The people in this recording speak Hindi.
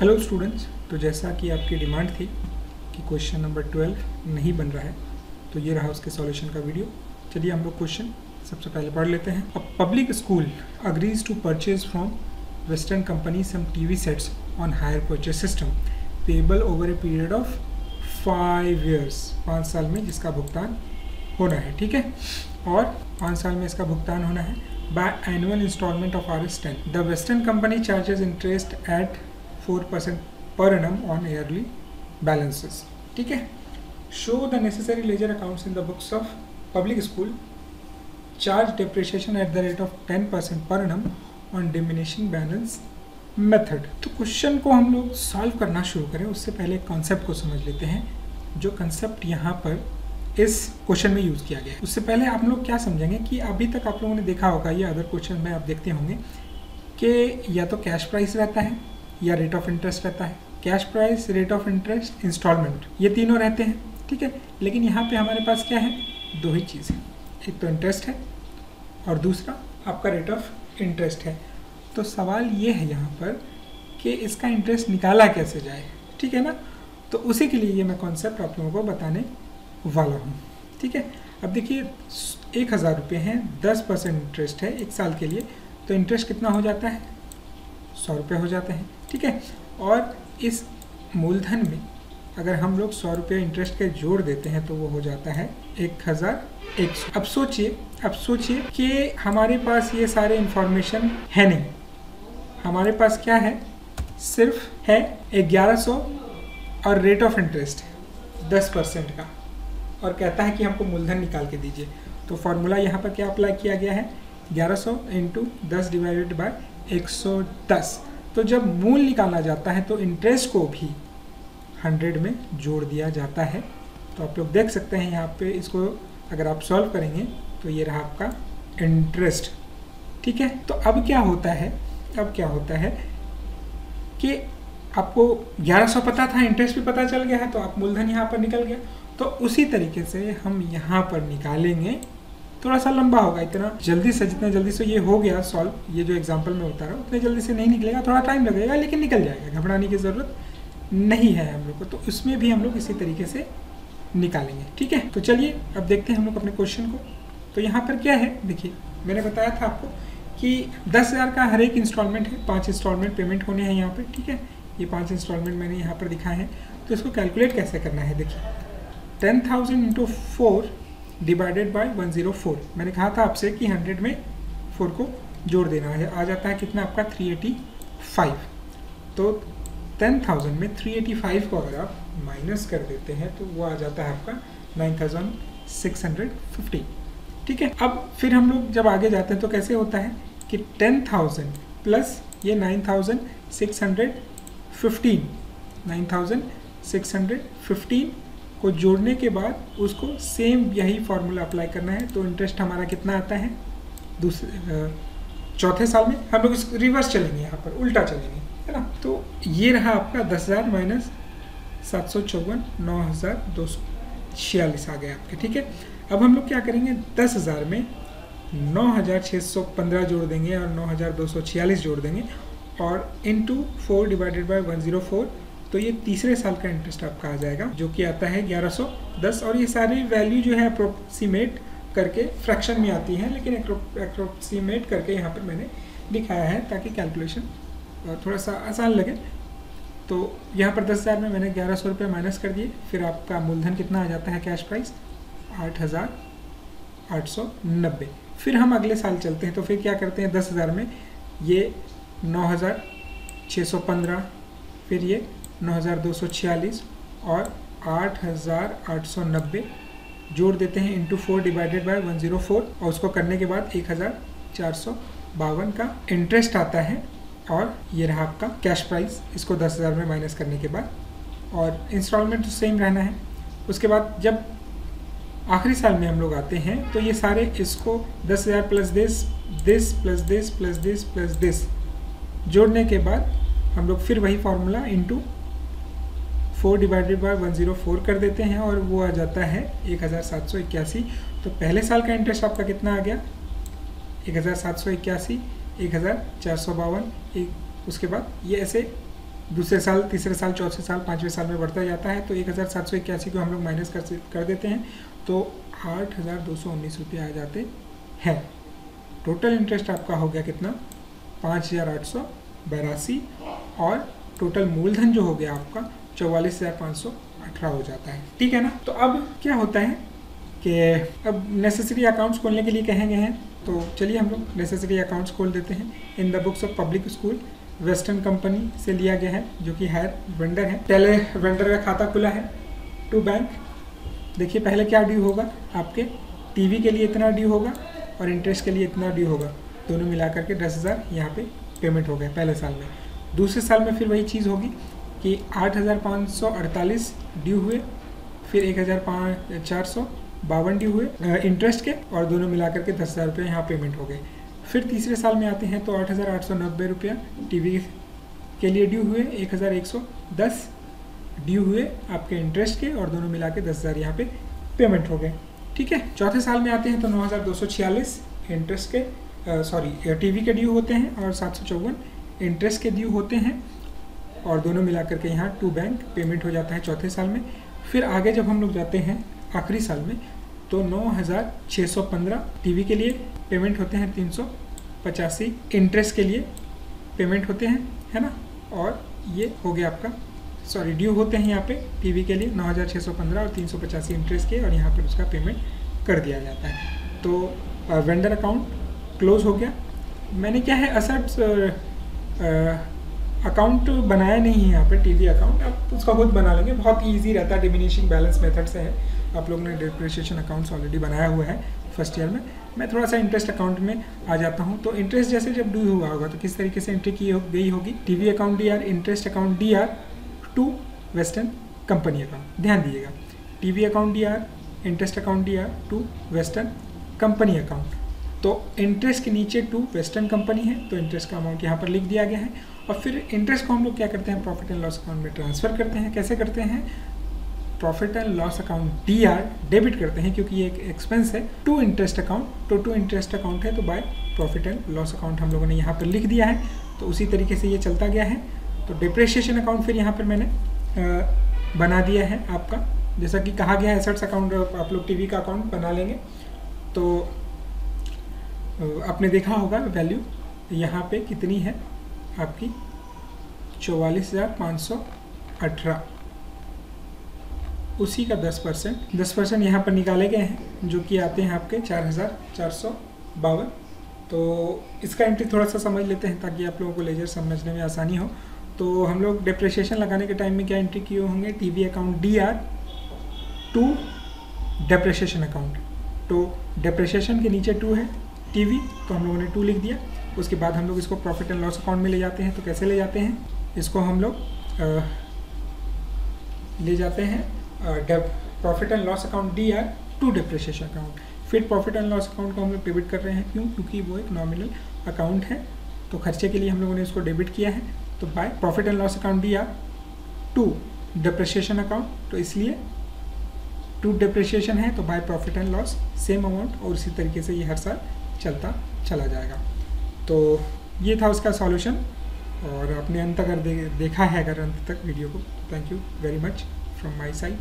हेलो स्टूडेंट्स तो जैसा कि आपकी डिमांड थी कि क्वेश्चन नंबर ट्वेल्व नहीं बन रहा है तो ये रहा उसके सॉल्यूशन का वीडियो चलिए हम लोग क्वेश्चन सबसे पहले पढ़ लेते हैं। अब public school agrees to purchase from western company some TV sets on hire purchase system payable over a period of five years पाँच साल में जिसका भुगतान होना है, ठीक है? और पाँच साल में इसका भुगतान होना है। By annual instalment of R S ten the western company charges interest at four percent per annum on yearly balances ठीक है? Show the necessary ledger accounts in the books of public school charge depreciation at the rate of ten percent per annum on diminishing balance method तो क्वेश्चन को हम लोग सॉल्व करना शुरू करें, उससे पहले कॉन्सेप्ट को समझ लेते हैं, जो कंसेप्ट यहाँ पर इस क्वेश्चन में यूज़ किया गया है। उससे पहले आप लोग क्या समझेंगे कि अभी तक आप लोगों ने देखा होगा, ये अदर क्वेश्चन में आप देखते होंगे, कि या तो कैश प्राइस रहता है या रेट ऑफ़ इंटरेस्ट रहता है। Cash price rate of interest instalment ये तीनों रहते हैं, ठीक है? लेकिन यहाँ पे हमारे पास क्या है? दो ही चीज़ है। एक तो इंटरेस्ट है और दूसरा आपका रेट ऑफ़ इंटरेस्ट है। तो सवाल ये है यहाँ पर कि इसका इंटरेस्ट निकाला कैसे जाए, ठीक है ना? तो उसी के लिए ये मैं कॉन्सेप्ट आप लोगों को बताने वाला हूँ, ठीक है? अब देखिए, एक हज़ार रुपये हैं, दस परसेंट इंटरेस्ट है एक साल के लिए तो इंटरेस्ट कितना हो जाता है? सौ रुपये हो जाते हैं, ठीक है? और इस मूलधन में अगर हम लोग सौ रुपये इंटरेस्ट के जोड़ देते हैं तो वो हो जाता है एक हज़ार एक सौ। अब सोचिए अब सोचिए कि हमारे पास ये सारे इंफॉर्मेशन है नहीं। हमारे पास क्या है? सिर्फ़ है ग्यारह सौ और रेट ऑफ़ इंटरेस्ट है, दस परसेंट का। और कहता है कि हमको मूलधन निकाल के दीजिए। तो फार्मूला यहाँ पर क्या अप्लाई किया गया है? 1100 सौ इंटू दस डिवाइडेड बाय एक सौ दस। तो जब मूल निकाला जाता है तो इंटरेस्ट को भी 100 में जोड़ दिया जाता है। तो आप लोग देख सकते हैं यहाँ पे इसको अगर आप सॉल्व करेंगे तो ये रहा आपका इंटरेस्ट ठीक है? तो अब क्या होता है? अब क्या होता है कि आपको 1100 पता था इंटरेस्ट भी पता चल गया है तो आप मूलधन यहाँ पर निकल गया। तो उसी तरीके से हम यहाँ पर निकालेंगे थोड़ा सा लंबा होगा इतना। जल्दी से, जितना जल्दी से ये हो गया सॉल्व ये जो एग्ज़ाम्पल में होता रहा उतने जल्दी से नहीं निकलेगा, थोड़ा टाइम लगेगा, लेकिन निकल जाएगा। घबराने की ज़रूरत नहीं है हम लोग को तो उसमें भी हम लोग इसी तरीके से निकालेंगे, ठीक है? तो चलिए, अब देखते हैं हम लोग अपने क्वेश्चन को। तो यहाँ पर क्या है? देखिए, मैंने बताया था आपको कि दस हज़ार का हर एक इंस्टॉलमेंट है, पाँच इंस्टॉलमेंट पेमेंट होने हैं यहाँ पर, ठीक है? ये पाँच इंस्टॉलमेंट मैंने यहाँ पर दिखाए हैं। तो इसको कैलकुलेट कैसे करना है? देखिए ten thousand into four divided by 104 मैंने कहा था आपसे कि 100 में 4 को जोड़ देना है। आ जाता है कितना आपका? 385 तो 10,000 में 385 को अगर आप माइनस कर देते हैं तो वो आ जाता है आपका 9,650 ठीक है? अब फिर हम लोग जब आगे जाते हैं तो कैसे होता है कि 10,000 प्लस ये 9,615 9,615 को जोड़ने के बाद उसको सेम यही फार्मूला अप्लाई करना है। तो इंटरेस्ट हमारा कितना आता है? दूसरे चौथे साल में हम लोग इसको रिवर्स चलेंगे यहाँ पर, उल्टा चलेंगे, है ना? तो ये रहा आपका दस हज़ार माइनस सात सौ चौवन, नौ हज़ार दो सौ छियालीस आ गया आपके, ठीक है? अब हम लोग क्या करेंगे? दस हज़ार में नौ हज़ार छः सौ पंद्रह जोड़ देंगे और नौ हज़ार दो सौ छियालीस जोड़ देंगे और into four divided by one zero four तो ये तीसरे साल का इंटरेस्ट आपका आ जाएगा, जो कि आता है 1110 और ये सारी वैल्यू जो है अप्रोक्सीमेट करके फ्रैक्शन में आती है, लेकिन अप्रोक्सीमेट करके यहाँ पर मैंने दिखाया है ताकि कैलकुलेशन थोड़ा सा आसान लगे। तो यहाँ पर दस हज़ार में मैंने ग्यारह सौ रुपये माइनस कर दिए, फिर आपका मूलधन कितना आ जाता है कैश प्राइस आठ हज़ार आठ सौ नब्बे। फिर हम अगले साल चलते हैं तो फिर क्या करते हैं, दस हज़ार में ये नौ हज़ार छः सौ पंद्रह, फिर ये 9246 और 8890 जोड़ देते हैं इंटू फोर डिवाइडेड बाय 104 और उसको करने के बाद एक हज़ार चार सौ बावन का इंटरेस्ट आता है और ये रहा आपका कैश प्राइस इसको दस हज़ार में माइनस करने के बाद और इंस्टॉलमेंट तो सेम रहना है। उसके बाद जब आखिरी साल में हम लोग आते हैं तो ये सारे इसको दस हज़ार plus this this plus this plus this plus this जोड़ने के बाद हम लोग फिर वही formula into four divided by one zero four कर देते हैं और वो आ जाता है एक हज़ार सात सौ इक्यासी। तो पहले साल का इंटरेस्ट आपका कितना आ गया? एक हज़ार सात सौ इक्यासी, एक हज़ार चार सौ बावन, एक उसके बाद ये ऐसे दूसरे साल, तीसरे साल, चौथे साल, पाँचवें साल में बढ़ता जाता है तो एक हज़ार सात सौ इक्यासी को हम लोग माइनस कर कर देते हैं तो आठ हज़ार दो सौ उन्नीस रुपये आ जाते हैं। टोटल इंटरेस्ट आपका हो गया कितना? पाँच हज़ार आठ सौ बयासी और टोटल मूलधन जो हो गया आपका चौवालीस हज़ार पाँच सौ अठारह हो जाता है। ठीक है ना? तो अब क्या होता है कि अब नेसेसरी अकाउंट्स खोलने के लिए कहेंगे हैं तो चलिए हम लोग नेसेसरी अकाउंट्स खोल देते हैं। In the books of public school western company से लिया गया है, जो कि हायर वेंडर है। पहले वेंडर का खाता खुला है टू बैंक देखिए, पहले क्या ड्यू होगा? आपके टीवी के लिए इतना ड्यू होगा और इंटरेस्ट के लिए इतना ड्यू होगा। दोनों मिला करके दस हज़ार यहाँ पे पेमेंट हो गए पहले साल में। दूसरे साल में फिर वही चीज़ होगी कि आठ हज़ार पाँच सौ अड़तालीस ड्यू हुए, फिर एक हज़ार पाँच चार सौ बावन ड्यू हुए इंटरेस्ट के, और दोनों मिला करके दस हज़ार रुपये यहाँ पेमेंट हो गए। फिर तीसरे साल में आते हैं तो आठ हज़ार आठ सौ नब्बे रुपया टी के लिए ड्यू हुए, एक हज़ार एक सौ दस ड्यू हुए आपके इंटरेस्ट के, और दोनों मिला के दस हज़ार यहाँ पे पेमेंट हो गए। ठीक है? चौथे साल में आते हैं तो नौ हज़ार दो सौ छियालीस इंटरेस्ट के सॉरी टीवी के ड्यू होते हैं और सात सौ चौवन इंटरेस्ट के ड्यू होते हैं। और दोनों मिला करके यहाँ टू बैंक पेमेंट हो जाता है चौथे साल में। फिर आगे जब हम लोग जाते हैं आखिरी साल में तो नौ हज़ार छः सौ पंद्रह टी के लिए पेमेंट होते हैं तीन सौ पचासी। इंटरेस्ट के लिए पेमेंट होते हैं, है ना? और ये हो गया आपका सॉरी ड्यू होते हैं यहाँ पे टीवी के लिए नौ हज़ार छः सौ पंद्रह और तीन सौ पचासी इंटरेस्ट के, और यहाँ पर उसका पेमेंट कर दिया जाता है। तो वेंडर अकाउंट क्लोज हो गया। मैंने क्या है असट्स अकाउंट बनाया नहीं है यहाँ पे टीवी अकाउंट आप उसका खुद बना लेंगे। बहुत ईजी रहता है डिमिनिशिंग बैलेंस मेथड से है। आप लोगों ने डिप्रिशिएशन अकाउंट्स ऑलरेडी बनाया हुआ है फ़र्स्ट ईयर में। मैं थोड़ा सा इंटरेस्ट अकाउंट में आ जाता हूँ। तो इंटरेस्ट जैसे जब ड्यू हुआ होगा तो किस तरीके से एंट्री की हो, गई होगी? TV account D R interest account D R to western company account ध्यान दीजिएगा। TV account D R interest account D R to western company account तो इंटरेस्ट के नीचे टू वेस्टर्न कंपनी है तो इंटरेस्ट का अमाउंट यहाँ पर लिख दिया गया है। और फिर इंटरेस्ट को हम लोग क्या करते हैं प्रॉफिट एंड लॉस अकाउंट में ट्रांसफ़र करते हैं। कैसे करते हैं? Profit and loss account D R debit करते हैं क्योंकि ये एक एक्सपेंस है। टू इंटरेस्ट अकाउंट तो टू इंटरेस्ट अकाउंट है तो by profit and loss account हम लोगों ने यहाँ पर लिख दिया है। तो उसी तरीके से ये चलता गया है। तो डिप्रेशिएशन अकाउंट फिर यहाँ पर मैंने आ, बना दिया है आपका। जैसा कि कहा गया है एसेट्स अकाउंट आप लोग टीवी का अकाउंट बना लेंगे। तो आपने देखा होगा वैल्यू यहाँ पे कितनी है? आपकी चौवालीस हज़ार पाँच सौ अठारह। उसी का दस परसेंट। दस परसेंट यहाँ पर निकाले गए हैं, जो कि आते हैं आपके चार हज़ार चार सौ बावन। तो इसका एंट्री थोड़ा सा समझ लेते हैं, ताकि आप लोगों को लेजर समझने में आसानी हो। तो हम लोग डिप्रेशिएशन लगाने के टाइम में क्या एंट्री किए होंगे? TV account D R to depreciation account तो डिप्रेशिएशन के नीचे टू है टीवी तो हम लोगों ने टू लिख दिया। उसके बाद हम लोग इसको प्रॉफिट एंड लॉस अकाउंट में ले जाते हैं। तो कैसे ले जाते हैं? इसको हम लोग ले जाते हैं डेब profit and loss account D R to depreciation account फिर प्रॉफिट एंड लॉस अकाउंट को हम लोग डेबिट कर रहे हैं। क्यों? क्योंकि वो एक नॉमिनल अकाउंट है। तो खर्चे के लिए हम लोगों ने इसको डेबिट किया है। तो by profit and loss account D R to depreciation account तो इसलिए टू डिप्रेशिएशन है तो by profit and loss same amount और इसी तरीके से ये हर साल चलता चला जाएगा। तो ये था उसका सॉल्यूशन और आपने अंत अगर दे, देखा है अगर अंत तक वीडियो को। Thank you very much from my side